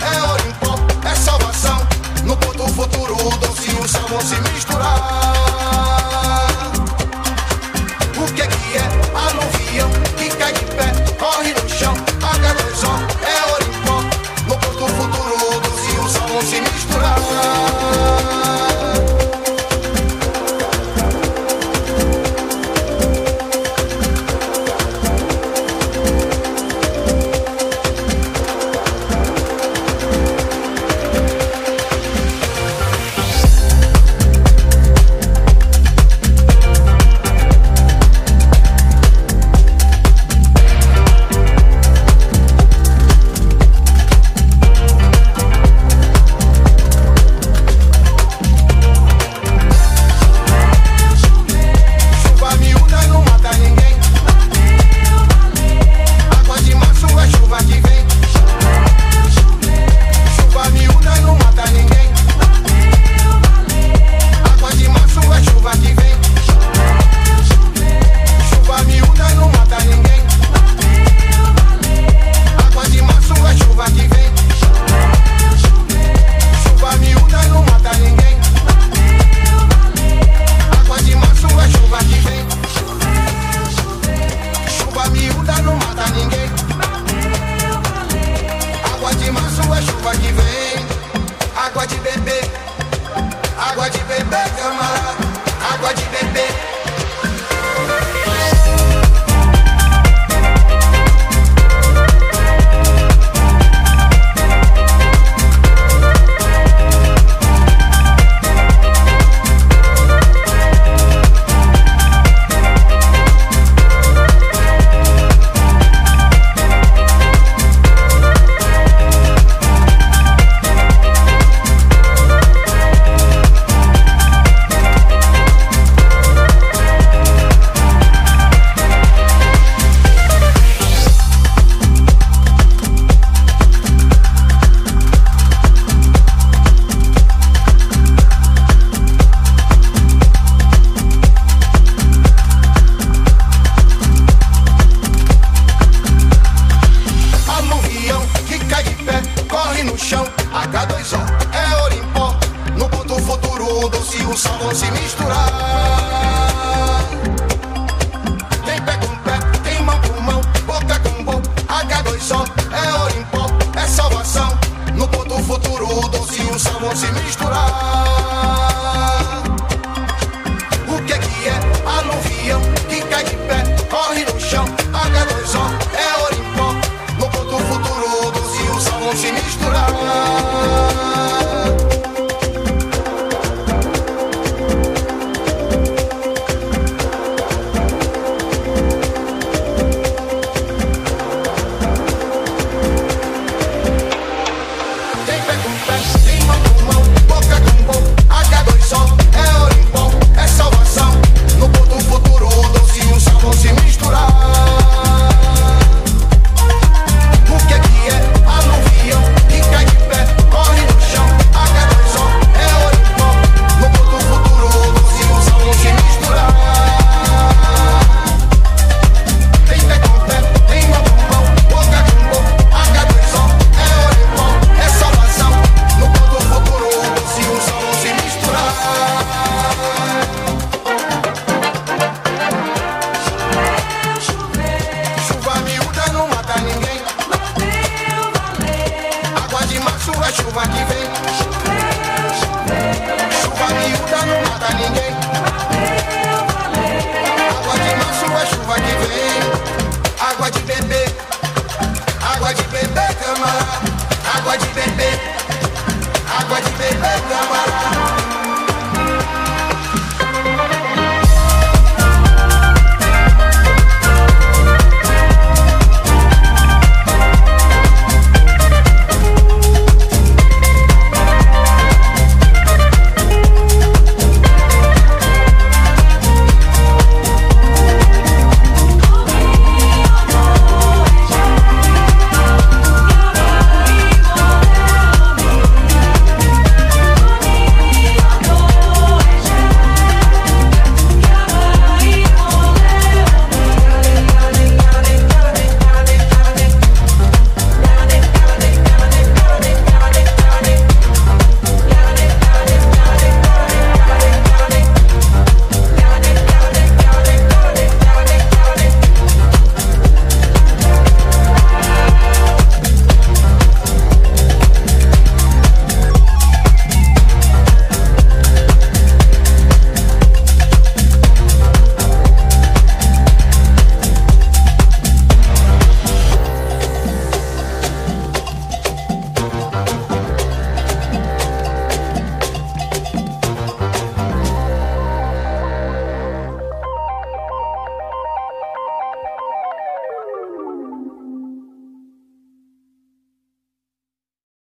é é salvação. No ponto futuro, o e o salmão se misturar. mas sua chuva que vem. Doce e o sal vão se misturar. Tem pé com pé, tem mão com mão, boca com boca, H2O é ouro em pó, é salvação. No ponto futuro, doce e o sal vão se misturar. O que é que é? Aluvião que cai de pé, corre no chão, H2O é ouro em pó. No ponto futuro, doce e o sal vão se misturar. you done